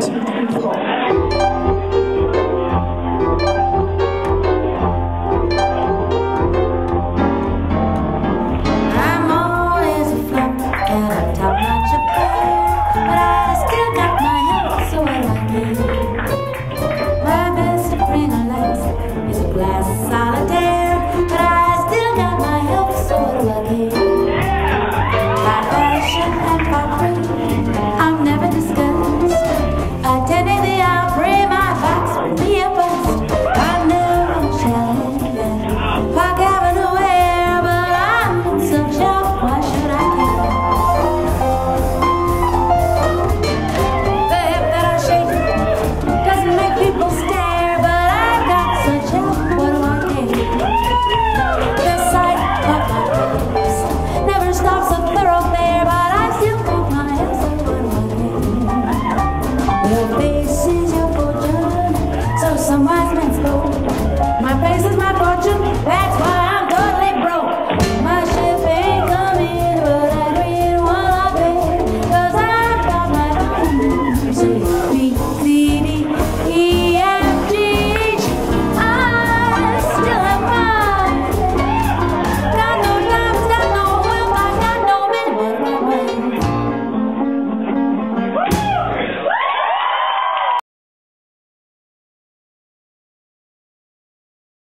Ireland some wise men gold.